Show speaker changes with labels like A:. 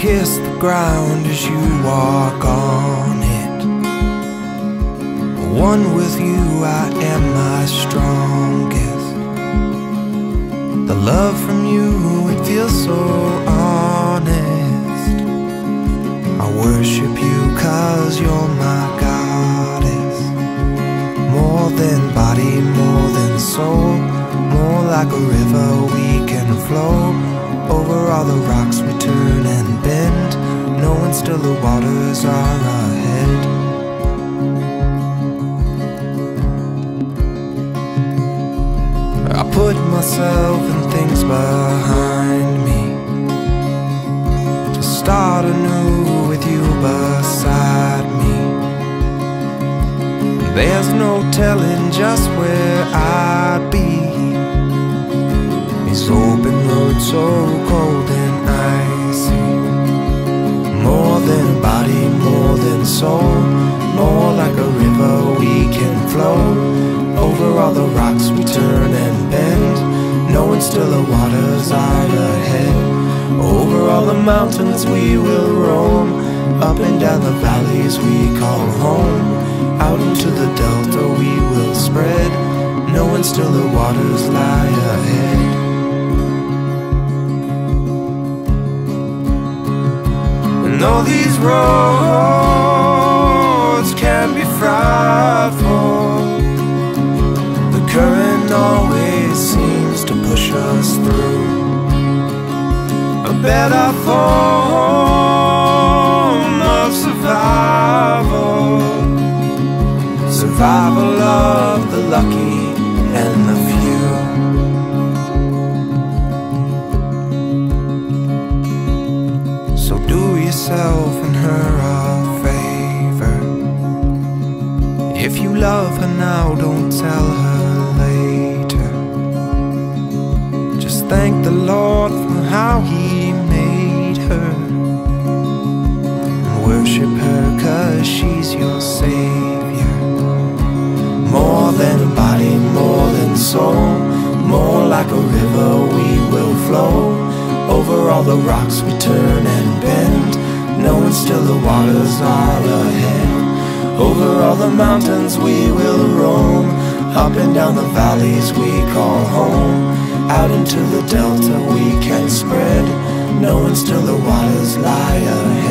A: kiss the ground as you walk on it. One with you, I am my strongest. The love from you, it feels so honest. I worship you cause you're my goddess. More than body, more than soul. More like a river we can flow over all the rocks we turn and bend, knowing still the waters are ahead. I put myself and things behind me to start anew with you beside me. There's no telling just where I'd be. So cold and icy. More than body, more than soul. More like a river we can flow. Over all the rocks we turn and bend. Knowing still the waters are ahead. Over all the mountains we will roam. Up and down the valleys we call home. Out into the delta we will spread. Knowing still the waters lie ahead. Though these roads can be frightful, the current always seems to push us through. A better form of survival. Survival of the lucky yourself and her a favor. If you love her now, don't tell her later. Just thank the Lord for how He made her. And worship her cause she's your Savior. More than body, more than soul. More like a river we will flow. Over all the rocks we turn and bend. Knowing still the waters are ahead. Over all the mountains we will roam. Up and down the valleys we call home. Out into the delta we can spread. Knowing still the waters lie ahead.